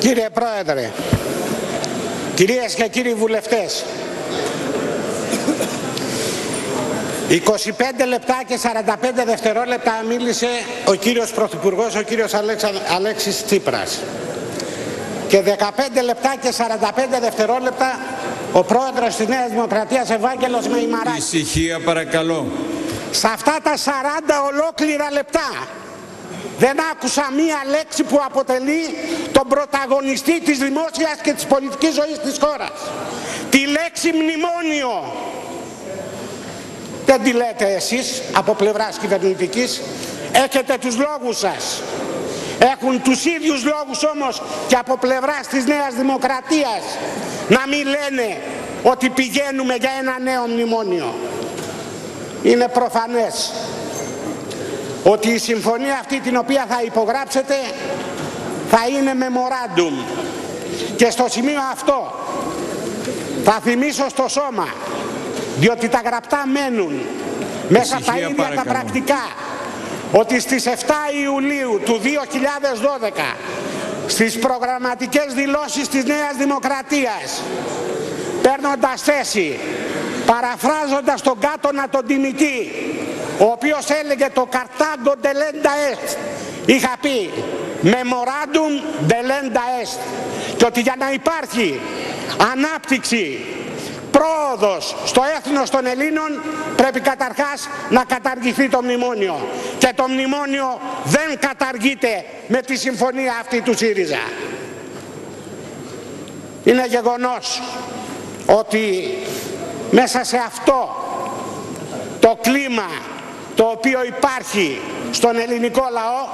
Κύριε Πρόεδρε, κυρίες και κύριοι βουλευτές, 25 λεπτά και 45 δευτερόλεπτα μίλησε ο κύριος Πρωθυπουργός, ο κύριος Αλέξα, Αλέξης Τσίπρας. Και 15 λεπτά και 45 δευτερόλεπτα ο πρόεδρος της Νέας Δημοκρατίας Ευάγγελος Μεϊμαράκης. Ησυχία παρακαλώ. Σε αυτά τα 40 ολόκληρα λεπτά δεν άκουσα μία λέξη που αποτελεί τον πρωταγωνιστή της δημόσιας και της πολιτικής ζωής της χώρας. Τη λέξη μνημόνιο. Δεν τη λέτε εσείς από πλευράς κυβερνητικής. Έχετε τους λόγους σας. Έχουν τους ίδιους λόγους όμως και από πλευράς της Νέας Δημοκρατίας να μην λένε ότι πηγαίνουμε για ένα νέο μνημόνιο. Είναι προφανές ότι η συμφωνία αυτή την οποία θα υπογράψετε θα είναι memorandum. Και στο σημείο αυτό θα θυμίσω στο σώμα διότι τα γραπτά μένουν. Μέσα από τα ίδια τα πρακτικά ότι στις 7 Ιουλίου του 2012 στις προγραμματικές δηλώσεις της Νέας Δημοκρατίας παίρνοντας θέση παραφράζοντας τον κάτωνα τον τιμητή ο οποίος έλεγε το Καρτάγκο Ντελέντα Est είχα πει Memorandum Delenda Est και ότι για να υπάρχει ανάπτυξη πρόοδος στο έθνος των Ελλήνων πρέπει καταρχάς να καταργηθεί το μνημόνιο. Και το μνημόνιο δεν καταργείται με τη συμφωνία αυτή του ΣΥΡΙΖΑ. Είναι γεγονός ότι μέσα σε αυτό το κλίμα το οποίο υπάρχει στον ελληνικό λαό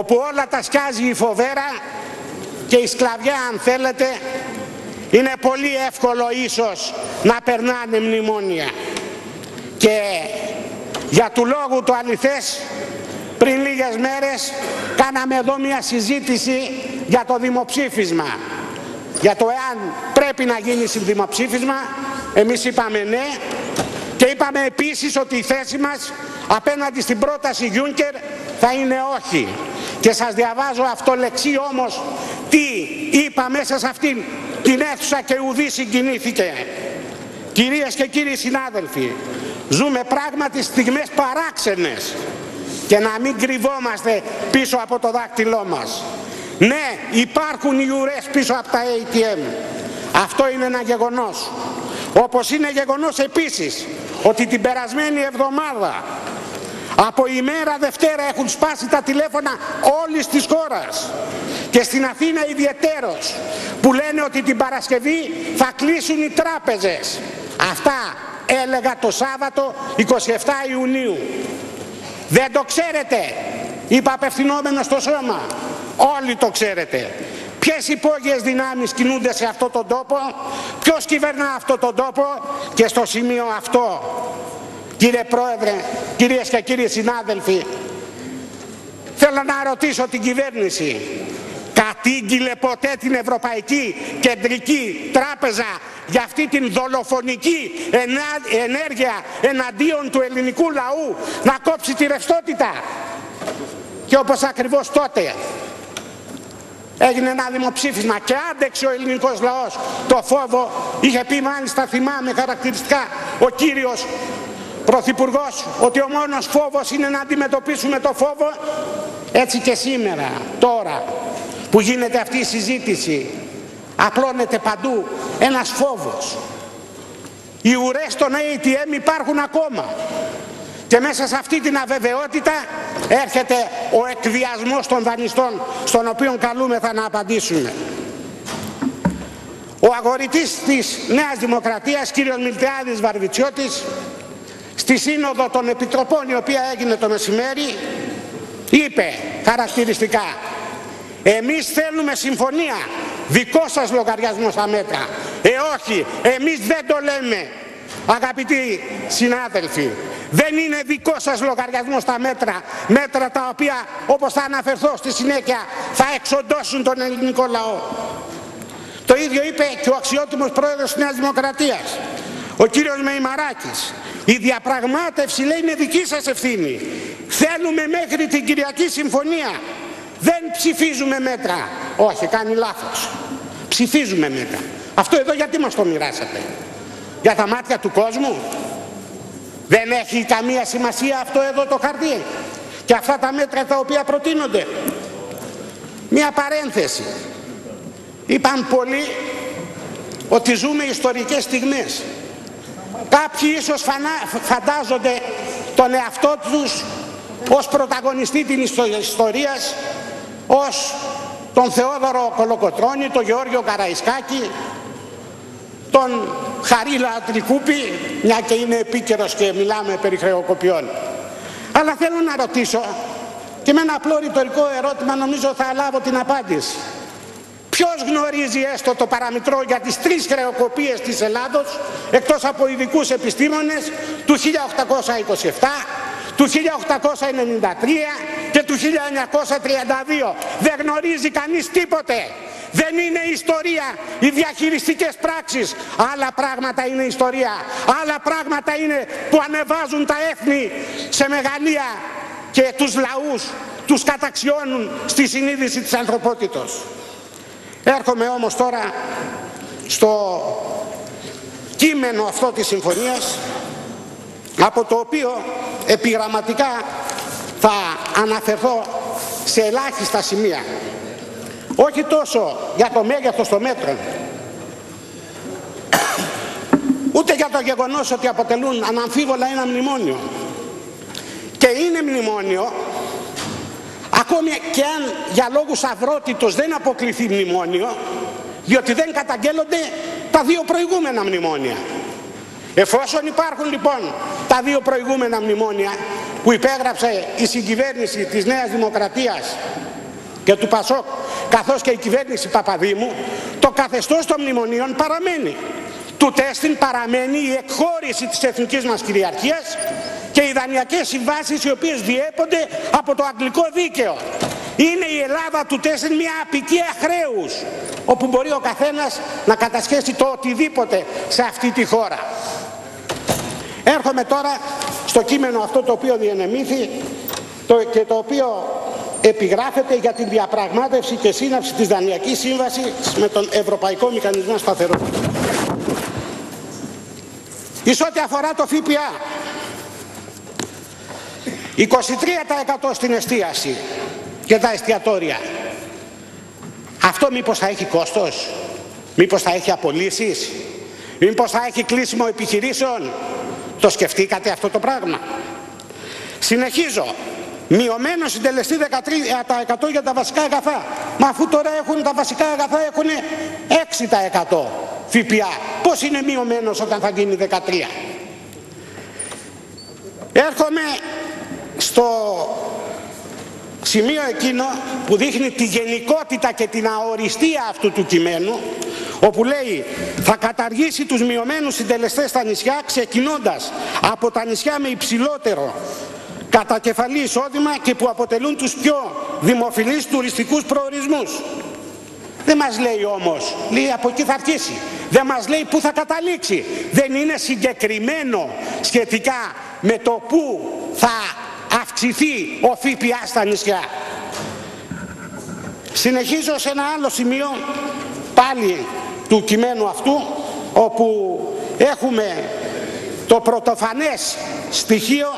όπου όλα τα σκιάζει η φοβέρα και η σκλαβιά αν θέλετε είναι πολύ εύκολο ίσως να περνάνε μνημόνια. Και για του λόγου το αληθές πριν λίγες μέρες κάναμε εδώ μια συζήτηση για το δημοψήφισμα. Για το εάν πρέπει να γίνει δημοψήφισμα εμείς είπαμε ναι και είπαμε επίσης ότι η θέση μας απέναντι στην πρόταση Γιούνκερ θα είναι όχι. Και σας διαβάζω αυτό λεξί όμως τι είπα μέσα σε αυτήν την αίθουσα και ουδή συγκινήθηκε. Κυρίες και κύριοι συνάδελφοι, ζούμε πράγματι στιγμές παράξενες και να μην κρυβόμαστε πίσω από το δάκτυλό μας. Ναι, υπάρχουν οι ουρές πίσω από τα ATM. Αυτό είναι ένα γεγονός. Όπως είναι γεγονός επίσης ότι την περασμένη εβδομάδα από ημέρα Δευτέρα έχουν σπάσει τα τηλέφωνα όλης της χώρας και στην Αθήνα ιδιαιτέρως που λένε ότι την Παρασκευή θα κλείσουν οι τράπεζες. Αυτά έλεγα το Σάββατο 27 Ιουνίου. Δεν το ξέρετε, είπα απευθυνόμενος στο σώμα. Όλοι το ξέρετε. Ποιες υπόγειες δυνάμεις κινούνται σε αυτό τον τόπο, ποιος κυβερνά αυτό τον τόπο και στο σημείο αυτό. Κύριε Πρόεδρε, κυρίες και κύριοι συνάδελφοι, θέλω να ρωτήσω την κυβέρνηση. Κατήγγειλε ποτέ την Ευρωπαϊκή Κεντρική Τράπεζα για αυτή την δολοφονική ενέργεια εναντίον του ελληνικού λαού να κόψει τη ρευστότητα; Και όπως ακριβώς τότε Έγινε ένα δημοψήφισμα και άντεξε ο ελληνικός λαός το φόβο. Είχε πει μάλιστα θυμάμαι χαρακτηριστικά ο κύριος Πρωθυπουργός ότι ο μόνος φόβος είναι να αντιμετωπίσουμε το φόβο. Έτσι και σήμερα, τώρα που γίνεται αυτή η συζήτηση απλώνεται παντού ένας φόβος. Οι ουρές των ATM υπάρχουν ακόμα. Και μέσα σε αυτή την αβεβαιότητα έρχεται ο εκβιασμός των δανειστών στον οποίο καλούμεθα να απαντήσουμε. Ο αγορητής της Νέας Δημοκρατίας, κύριος Μιλτεάδης Βαρβιτσιώτης, στη σύνοδο των επιτροπών η οποία έγινε το μεσημέρι, είπε χαρακτηριστικά εμείς θέλουμε συμφωνία, δικό σας λογαριασμός στα μέτρα. Ε όχι, εμείς δεν το λέμε. Αγαπητοί συνάδελφοι, δεν είναι δικό σας λογαριασμό τα μέτρα, μέτρα τα οποία όπως θα αναφερθώ στη συνέχεια θα εξοντώσουν τον ελληνικό λαό. Το ίδιο είπε και ο αξιότιμος πρόεδρος της Νέας Δημοκρατίας, ο κύριος Μεϊμαράκης. Η διαπραγμάτευση λέει είναι δική σας ευθύνη. Θέλουμε μέχρι την Κυριακή Συμφωνία. Δεν ψηφίζουμε μέτρα. Όχι, κάνει λάθος. Ψηφίζουμε μετά. Αυτό εδώ γιατί μας το μοιράσατε. Για τα μάτια του κόσμου. Δεν έχει καμία σημασία αυτό εδώ το χαρτί. Και αυτά τα μέτρα τα οποία προτείνονται. Μία παρένθεση. Είπαν πολλοί ότι ζούμε ιστορικές στιγμές. Κάποιοι ίσως φαντάζονται τον εαυτό τους ως πρωταγωνιστή της ιστορίας, ως τον Θεόδωρο Κολοκοτρώνη, τον Γεώργιο Καραϊσκάκη, τον Χαρίλα Τρικούπη, μια και είναι επίκαιρος και μιλάμε περί χρεοκοπιών. Αλλά θέλω να ρωτήσω και με ένα απλό ρητορικό ερώτημα νομίζω θα λάβω την απάντηση. Ποιος γνωρίζει έστω το παραμητρό για τις τρεις χρεοκοπίες της Ελλάδος εκτός από ειδικούς επιστήμονες του 1827, του 1893 και του 1932. Δεν γνωρίζει κανείς τίποτε. Δεν είναι ιστορία οι διαχειριστικές πράξεις. Άλλα πράγματα είναι ιστορία. Άλλα πράγματα είναι που ανεβάζουν τα έθνη σε μεγαλεία και τους λαούς τους καταξιώνουν στη συνείδηση της ανθρωπότητος. Έρχομαι όμως τώρα στο κείμενο αυτό της συμφωνίας από το οποίο επιγραμματικά θα αναφερθώ σε ελάχιστα σημεία. Όχι τόσο για το μέγεθος των μέτρων, ούτε για το γεγονός ότι αποτελούν αναμφίβολα ένα μνημόνιο. Και είναι μνημόνιο ακόμη και αν για λόγους αυρότητος δεν αποκληθεί μνημόνιο διότι δεν καταγγέλλονται τα δύο προηγούμενα μνημόνια. Εφόσον υπάρχουν λοιπόν τα δύο προηγούμενα μνημόνια που υπέγραψε η συγκυβέρνηση της Νέας Δημοκρατίας και του Πασόκ καθώς και η κυβέρνηση Παπαδήμου το καθεστώς των μνημονίων παραμένει. Του τέστην παραμένει η εκχώρηση της εθνικής μας κυριαρχίας και οι δανειακές συμβάσεις οι οποίες διέπονται από το αγγλικό δίκαιο. Είναι η Ελλάδα του τέσσερι μια απικία χρέους όπου μπορεί ο καθένας να κατασχέσει το οτιδήποτε σε αυτή τη χώρα. Έρχομαι τώρα στο κείμενο αυτό το οποίο διενεμήθη και το οποίο επιγράφεται για την διαπραγμάτευση και σύναψη της Δανειακής Σύμβασης με τον Ευρωπαϊκό Μηχανισμό Σταθερότητας. Εις ό,τι αφορά το ΦΠΑ, 23% στην εστίαση και τα εστιατόρια. Αυτό μήπως θα έχει κόστος, μήπως θα έχει απολύσεις, μήπως θα έχει κλείσιμο επιχειρήσεων. Το σκεφτήκατε αυτό το πράγμα; Συνεχίζω. Μειωμένος συντελεστή 13% για τα βασικά αγαθά. Μα αφού τώρα έχουν τα βασικά αγαθά έχουν 6% ΦΠΑ. Πώς είναι μειωμένος όταν θα γίνει 13%. Έρχομαι στο σημείο εκείνο που δείχνει τη γενικότητα και την αοριστία αυτού του κειμένου όπου λέει θα καταργήσει τους μειωμένους συντελεστές στα νησιά ξεκινώντας από τα νησιά με υψηλότερο κατακεφαλή εισόδημα και που αποτελούν τους πιο δημοφιλείς τουριστικούς προορισμούς. Δεν μας λέει όμως, λέει από εκεί θα αρχίσει. Δεν μας λέει πού θα καταλήξει. Δεν είναι συγκεκριμένο σχετικά με το πού θα αυξηθεί ο ΦΠΑ στα νησιά. Συνεχίζω σε ένα άλλο σημείο πάλι του κειμένου αυτού όπου έχουμε το πρωτοφανές στοιχείο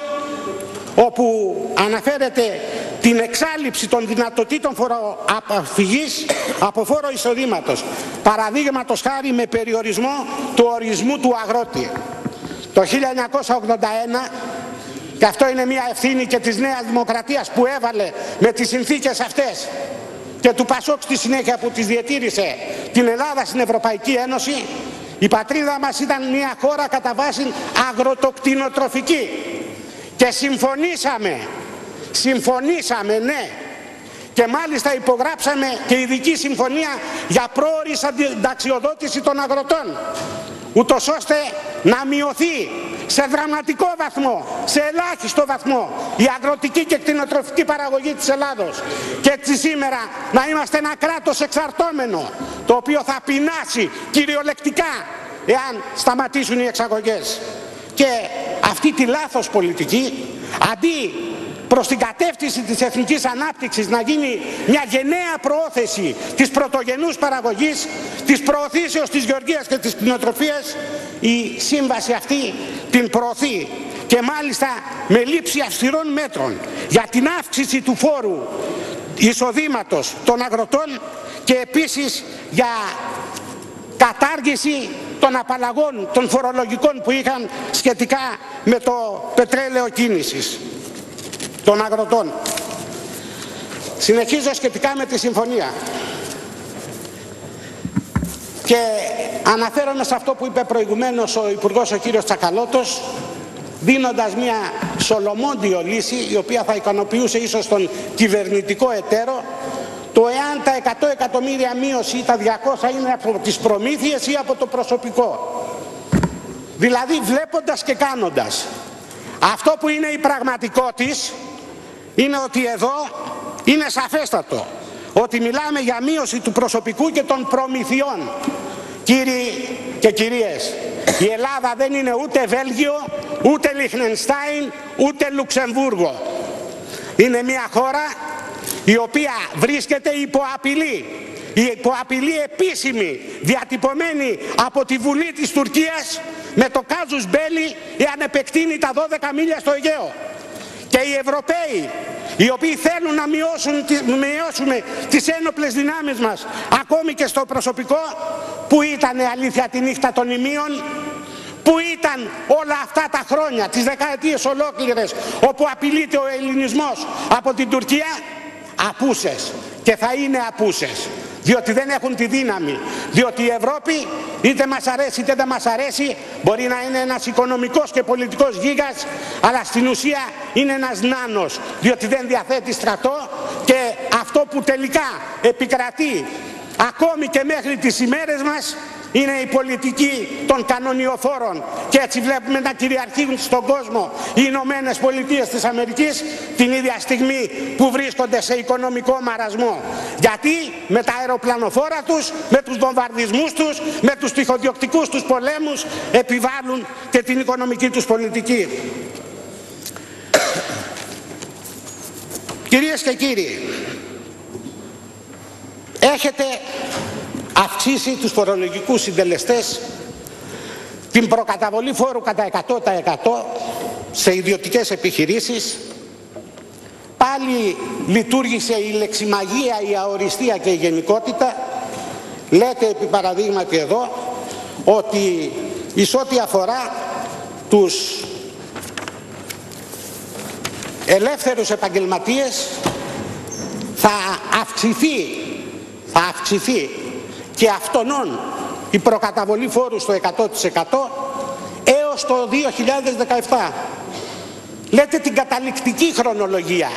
όπου αναφέρεται την εξάλληψη των δυνατοτήτων φοροαποφυγής από φόρο εισοδήματος. Παραδείγματος χάρη με περιορισμό του ορισμού του αγρότη. Το 1981 και αυτό είναι μια ευθύνη και της Νέας Δημοκρατίας που έβαλε με τις συνθήκες αυτές και του Πασόκ στη συνέχεια που τις διατήρησε την Ελλάδα στην Ευρωπαϊκή Ένωση η πατρίδα μας ήταν μια χώρα κατά βάση αγροτοκτηνοτροφική και συμφωνήσαμε, συμφωνήσαμε ναι. Και μάλιστα υπογράψαμε και ειδική συμφωνία για πρόορη ανταξιοδότηση των αγροτών. Ούτως ώστε να μειωθεί σε δραματικό βαθμό, σε ελάχιστο βαθμό η αγροτική και κτηνοτροφική παραγωγή της Ελλάδος. Και έτσι σήμερα να είμαστε ένα κράτος εξαρτώμενο το οποίο θα πεινάσει κυριολεκτικά εάν σταματήσουν οι εξαγωγές. Και αυτή τη λάθος πολιτική αντί προς την κατεύθυνση της εθνικής ανάπτυξης να γίνει μια γενναία προώθηση της πρωτογενούς παραγωγής, της προωθήσεως της γεωργίας και της κτηνοτροφίας, η σύμβαση αυτή την προωθεί και μάλιστα με λήψη αυστηρών μέτρων για την αύξηση του φόρου εισοδήματος των αγροτών και επίσης για κατάργηση των απαλλαγών των φορολογικών που είχαν σχετικά με το πετρέλαιο κίνησης των αγροτών. Συνεχίζω σχετικά με τη συμφωνία. Και αναφέρομαι σε αυτό που είπε προηγουμένως ο Υπουργός ο κύριος Τσακαλώτος δίνοντας μια σολομόντιο λύση η οποία θα ικανοποιούσε ίσως τον κυβερνητικό εταίρο το εάν τα 100 εκατομμύρια μείωση ή τα 200 είναι από τις προμήθειες ή από το προσωπικό. Δηλαδή βλέποντας και κάνοντας. Αυτό που είναι η πραγματικότης είναι ότι εδώ είναι σαφέστατο ότι μιλάμε για μείωση του προσωπικού και των προμηθειών. Κύριοι και κυρίες, η Ελλάδα δεν είναι ούτε Βέλγιο, ούτε Λιχνενστάιν, ούτε Λουξεμβούργο. Είναι μια χώρα η οποία βρίσκεται υπό απειλή. Υπό απειλή επίσημη διατυπωμένη από τη Βουλή της Τουρκίας με το κάζους μπέλι εάν επεκτείνει τα 12 μίλια στο Αιγαίο. Και οι Ευρωπαίοι οι οποίοι θέλουν να μειώσουν, μειώσουμε τις ένοπλες δυνάμεις μας ακόμη και στο προσωπικό που ήταν αλήθεια τη νύχτα των ημείων που ήταν όλα αυτά τα χρόνια, τις δεκαετίες ολόκληρες όπου απειλείται ο ελληνισμός από την Τουρκία απούσες. Και θα είναι απούσες. Διότι δεν έχουν τη δύναμη. Διότι η Ευρώπη είτε μας αρέσει είτε δεν μας αρέσει μπορεί να είναι ένας οικονομικός και πολιτικός γίγας αλλά στην ουσία είναι ένας νάνος. Διότι δεν διαθέτει στρατό και αυτό που τελικά επικρατεί ακόμη και μέχρι τις ημέρες μας είναι η πολιτική των κανονιοφόρων και έτσι βλέπουμε να κυριαρχούν στον κόσμο οι Ηνωμένες Πολιτείες της Αμερικής την ίδια στιγμή που βρίσκονται σε οικονομικό μαρασμό. Γιατί με τα αεροπλανοφόρα τους, με τους βομβαρδισμούς τους, με τους τυχοδιοκτικούς τους πολέμους επιβάλλουν και την οικονομική τους πολιτική. Κυρίες και κύριοι, έχετε αυξήσει τους φορολογικούς συντελεστές την προκαταβολή φόρου κατά 100% σε ιδιωτικές επιχειρήσεις. Πάλι λειτουργήσε η λεξιμαγία, η αοριστία και η γενικότητα. Λέτε επί παραδείγματι εδώ ότι εις ό,τι αφορά τους ελεύθερους επαγγελματίες θα αυξηθεί θα αυξηθεί και αυτονών η προκαταβολή φόρου στο 100% έως το 2017. Λέτε την καταληκτική χρονολογία.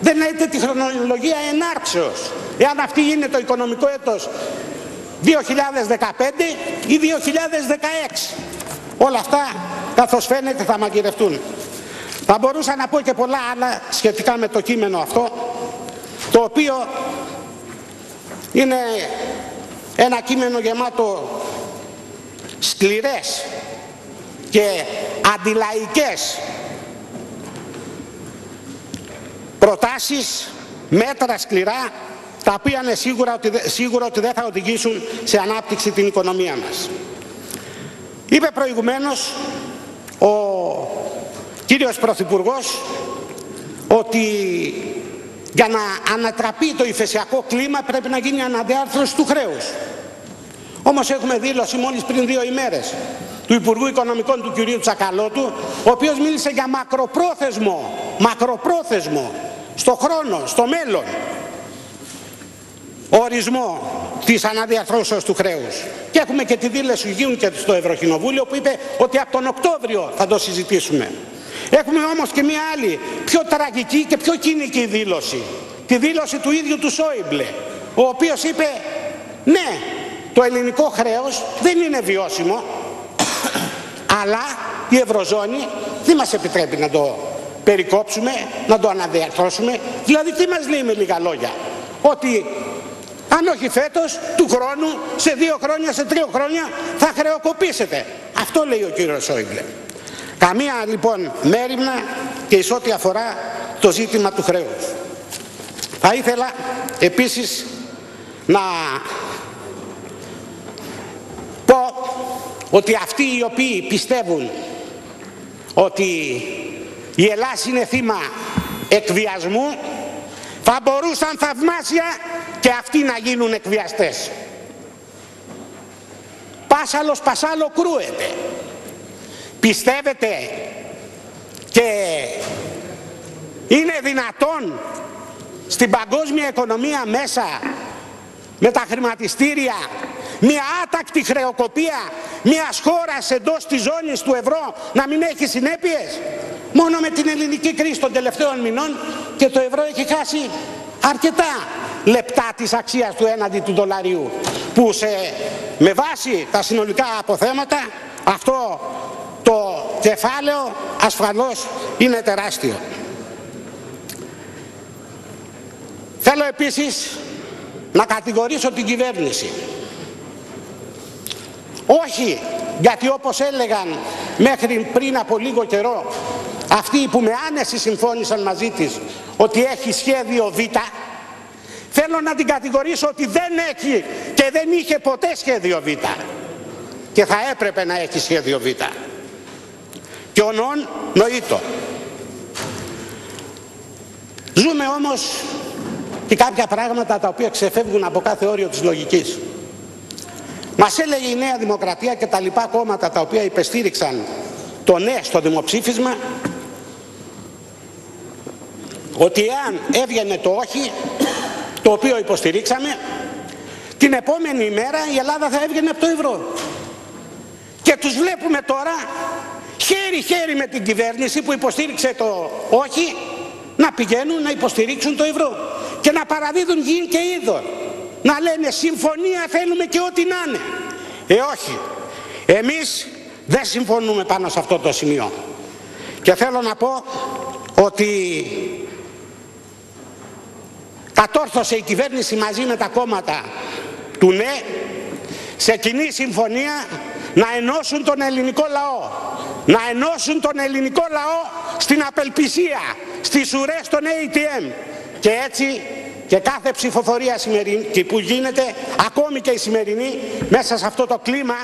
Δεν λέτε τη χρονολογία ενάρξεως. Εάν αυτή είναι το οικονομικό έτος 2015 ή 2016. Όλα αυτά καθώς φαίνεται θα μαγειρευτούν. Θα μπορούσα να πω και πολλά άλλα σχετικά με το κείμενο αυτό το οποίο είναι ένα κείμενο γεμάτο σκληρές και αντιλαϊκές προτάσεις, μέτρα σκληρά, τα οποία είναι σίγουρα ότι, σίγουρα ότι δεν θα οδηγήσουν σε ανάπτυξη την οικονομία μας. Είπε προηγουμένως ο κύριος Πρωθυπουργός ότι για να ανατραπεί το ηφαισιακό κλίμα πρέπει να γίνει αναδιάρθρωση του χρέους. Όμως έχουμε δήλωση μόλις πριν δύο ημέρες του Υπουργού Οικονομικών του κυρίου Τσακαλώτου, ο οποίος μίλησε για μακροπρόθεσμο, μακροπρόθεσμο, στο χρόνο, στο μέλλον, ορισμό της αναδιαρθρώσεως του χρέους. Και έχουμε και τη δήλωση Γιούν και στο Ευρωκοινοβούλιο που είπε ότι από τον Οκτώβριο θα το συζητήσουμε. Έχουμε όμως και μία άλλη, πιο τραγική και πιο κοινική δήλωση. Τη δήλωση του ίδιου του Σόιμπλε, ο οποίος είπε ναι, το ελληνικό χρέος δεν είναι βιώσιμο, αλλά η Ευρωζώνη δεν μας επιτρέπει να το περικόψουμε, να το αναδιαρθρώσουμε. Δηλαδή τι μας λέει με λίγα λόγια, ότι αν όχι φέτος, του χρόνου, σε δύο χρόνια, σε τρία χρόνια θα χρεοκοπήσετε. Αυτό λέει ο κύριος Σόιμπλε. Καμία λοιπόν μέρημνα και εις ό,τι αφορά το ζήτημα του χρέους. Θα ήθελα επίσης να πω ότι αυτοί οι οποίοι πιστεύουν ότι η Ελλάδα είναι θύμα εκβιασμού θα μπορούσαν θαυμάσια και αυτοί να γίνουν εκβιαστές. Πάσαλος πασάλο κρούεται. Πιστεύετε; Και είναι δυνατόν στην παγκόσμια οικονομία μέσα με τα χρηματιστήρια μια άτακτη χρεοκοπία μιας χώρας εντός της ζώνης του ευρώ να μην έχει συνέπειες; Μόνο με την ελληνική κρίση των τελευταίων μηνών και το ευρώ έχει χάσει αρκετά λεπτά της αξίας του έναντι του δολαριού που σε, με βάση τα συνολικά αποθέματα αυτό το κεφάλαιο ασφαλώς είναι τεράστιο. Θέλω επίσης να κατηγορήσω την κυβέρνηση. Όχι γιατί όπως έλεγαν μέχρι πριν από λίγο καιρό αυτοί που με άνεση συμφώνησαν μαζί της ότι έχει σχέδιο Β θέλω να την κατηγορήσω ότι δεν έχει και δεν είχε ποτέ σχέδιο Β και θα έπρεπε να έχει σχέδιο Β και ο νόν νοήτο ζούμε όμως και κάποια πράγματα τα οποία ξεφεύγουν από κάθε όριο της λογικής μας έλεγε η Νέα Δημοκρατία και τα λοιπά κόμματα τα οποία υπεστήριξαν το ναι στο δημοψήφισμα ότι εάν έβγαινε το όχι, το οποίο υποστηρίξαμε, την επόμενη ημέρα η Ελλάδα θα έβγαινε από το ευρώ. Και τους βλέπουμε τώρα χέρι-χέρι με την κυβέρνηση που υποστήριξε το όχι να πηγαίνουν να υποστηρίξουν το ευρώ και να παραδίδουν γη και είδο. Να λένε συμφωνία θέλουμε και ό,τι να είναι. Ε όχι. Εμείς δεν συμφωνούμε πάνω σε αυτό το σημείο. Και θέλω να πω ότι κατόρθωσε η κυβέρνηση μαζί με τα κόμματα του ΝΕ σε κοινή συμφωνία να ενώσουν τον ελληνικό λαό να ενώσουν τον ελληνικό λαό στην απελπισία στις ουρές των ATM και έτσι και κάθε ψηφοφορία σημερινή που γίνεται ακόμη και η σημερινή μέσα σε αυτό το κλίμα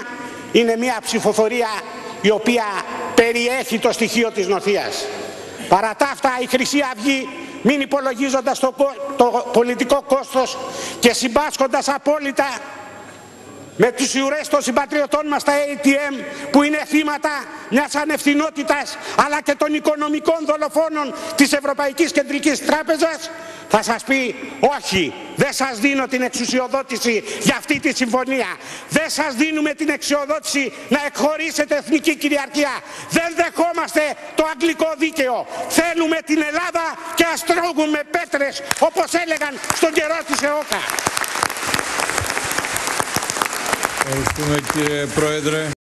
είναι μια ψηφοφορία η οποία περιέχει το στοιχείο της νοθείας. Παρά τα αυτά η Χρυσή Αυγή μην υπολογίζοντας το, το πολιτικό κόστος και συμπάσχοντας απόλυτα με τους ουρές των συμπατριωτών μας τα ATM που είναι θύματα μιας ανευθυνότητας αλλά και των οικονομικών δολοφόνων της Ευρωπαϊκής Κεντρικής Τράπεζας θα σας πει όχι δεν σας δίνω την εξουσιοδότηση για αυτή τη συμφωνία. Δεν σας δίνουμε την εξουσιοδότηση να εκχωρήσετε εθνική κυριαρχία. Δεν δεχόμαστε το αγγλικό δίκαιο. Θέλουμε την Ελλάδα και ας τρώγουμε πέτρες όπως έλεγαν στον καιρό της ΕΟΚΑ Ευχαριστούμε κύριε Πρόεδρε.